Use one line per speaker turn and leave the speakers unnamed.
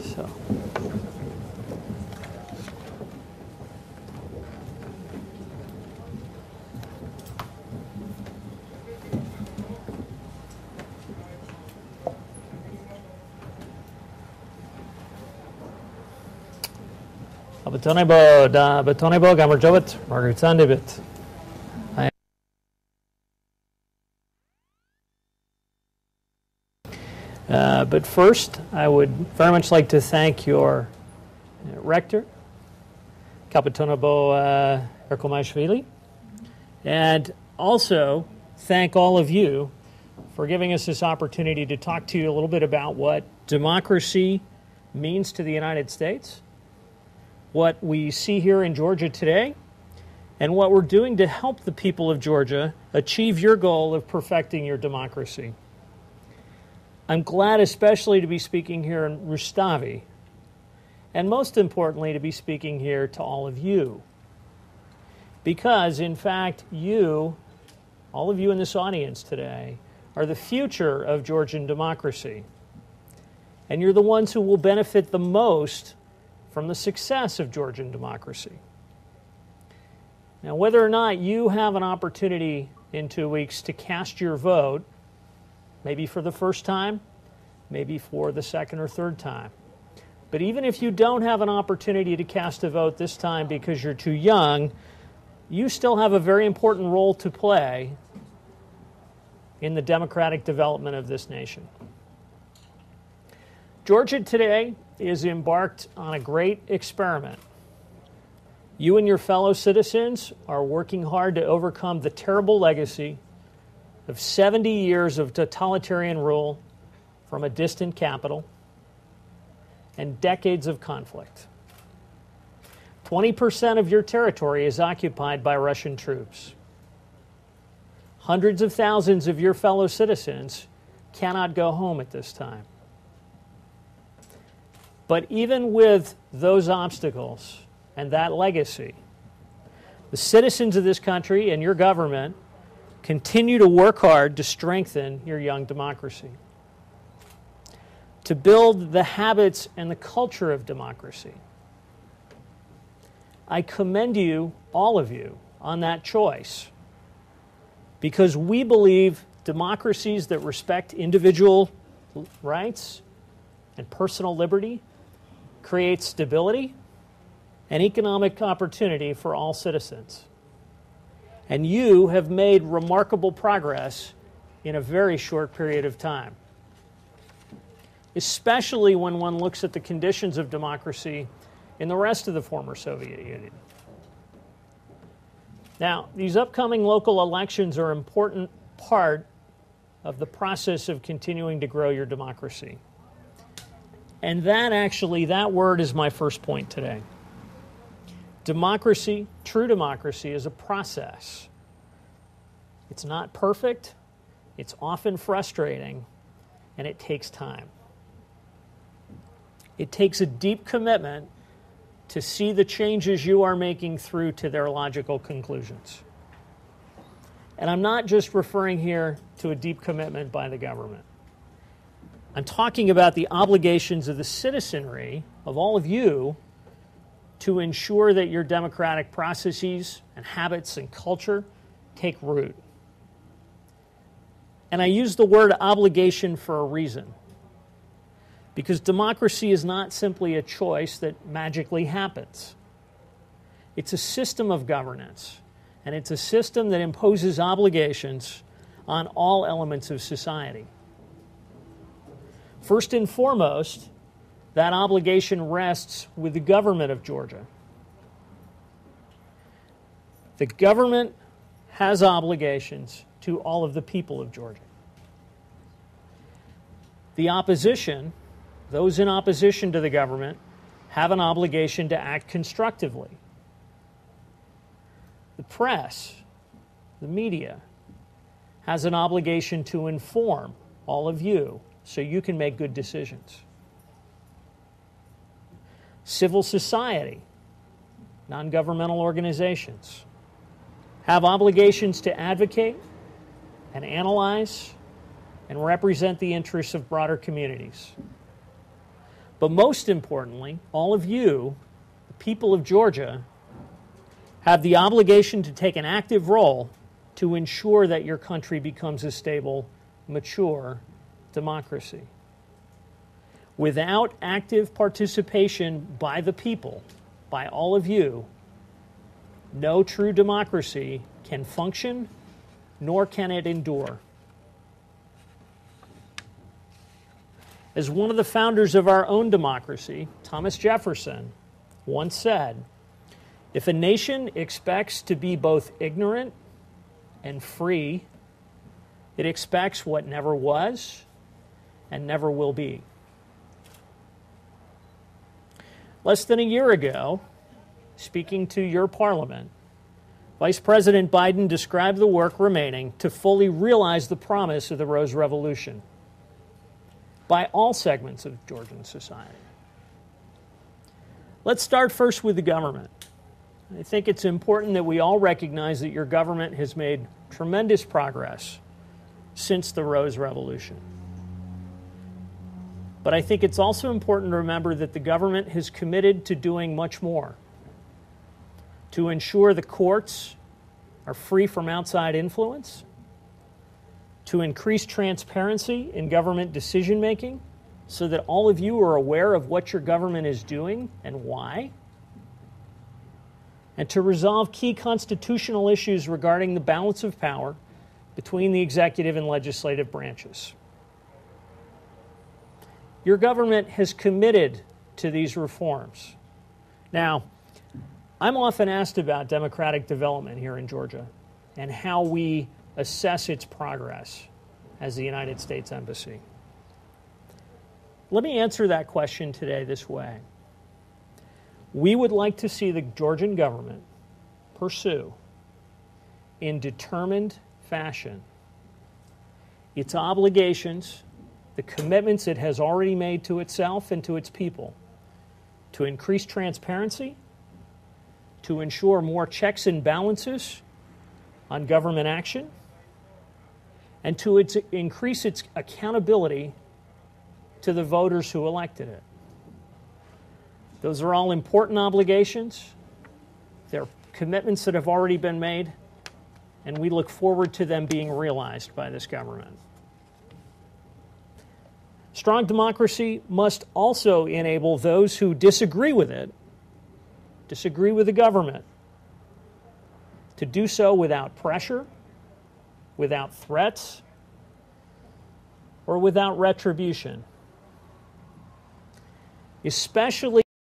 So. Betone da betone bo gamer jobet Margaret Sandibit. But first, I would very much like to thank your uh, rector, Kapitonabo uh, Erkomashvili, and also thank all of you for giving us this opportunity to talk to you a little bit about what democracy means to the United States, what we see here in Georgia today, and what we're doing to help the people of Georgia achieve your goal of perfecting your democracy. I'm glad, especially, to be speaking here in Rustavi, and most importantly, to be speaking here to all of you. Because, in fact, you, all of you in this audience today, are the future of Georgian democracy. And you're the ones who will benefit the most from the success of Georgian democracy. Now, whether or not you have an opportunity in two weeks to cast your vote, maybe for the first time, maybe for the second or third time. But even if you don't have an opportunity to cast a vote this time because you're too young, you still have a very important role to play in the democratic development of this nation. Georgia today is embarked on a great experiment. You and your fellow citizens are working hard to overcome the terrible legacy of 70 years of totalitarian rule from a distant capital and decades of conflict. 20% of your territory is occupied by Russian troops. Hundreds of thousands of your fellow citizens cannot go home at this time. But even with those obstacles and that legacy, the citizens of this country and your government continue to work hard to strengthen your young democracy, to build the habits and the culture of democracy. I commend you, all of you, on that choice because we believe democracies that respect individual rights and personal liberty create stability and economic opportunity for all citizens. And you have made remarkable progress in a very short period of time, especially when one looks at the conditions of democracy in the rest of the former Soviet Union. Now, these upcoming local elections are an important part of the process of continuing to grow your democracy. And that actually, that word is my first point today. Democracy, true democracy, is a process. It's not perfect, it's often frustrating, and it takes time. It takes a deep commitment to see the changes you are making through to their logical conclusions. And I'm not just referring here to a deep commitment by the government. I'm talking about the obligations of the citizenry, of all of you, to ensure that your democratic processes and habits and culture take root. And I use the word obligation for a reason. Because democracy is not simply a choice that magically happens. It's a system of governance, and it's a system that imposes obligations on all elements of society. First and foremost, that obligation rests with the government of Georgia. The government has obligations to all of the people of Georgia. The opposition those in opposition to the government have an obligation to act constructively. The press, the media, has an obligation to inform all of you so you can make good decisions. Civil society, non governmental organizations, have obligations to advocate and analyze and represent the interests of broader communities. But most importantly, all of you, the people of Georgia, have the obligation to take an active role to ensure that your country becomes a stable, mature democracy. Without active participation by the people, by all of you, no true democracy can function, nor can it endure. As one of the founders of our own democracy, Thomas Jefferson, once said, if a nation expects to be both ignorant and free, it expects what never was and never will be. Less than a year ago, speaking to your parliament, Vice President Biden described the work remaining to fully realize the promise of the Rose Revolution by all segments of Georgian society. Let's start first with the government. I think it's important that we all recognize that your government has made tremendous progress since the Rose Revolution. But I think it's also important to remember that the government has committed to doing much more to ensure the courts are free from outside influence, to increase transparency in government decision making so that all of you are aware of what your government is doing and why, and to resolve key constitutional issues regarding the balance of power between the executive and legislative branches. Your government has committed to these reforms. Now, I'm often asked about democratic development here in Georgia and how we assess its progress as the United States Embassy. Let me answer that question today this way. We would like to see the Georgian government pursue, in determined fashion, its obligations the commitments it has already made to itself and to its people to increase transparency, to ensure more checks and balances on government action, and to its, increase its accountability to the voters who elected it. Those are all important obligations. They're commitments that have already been made, and we look forward to them being realized by this government. Strong democracy must also enable those who disagree with it, disagree with the government, to do so without pressure, without threats, or without retribution. Especially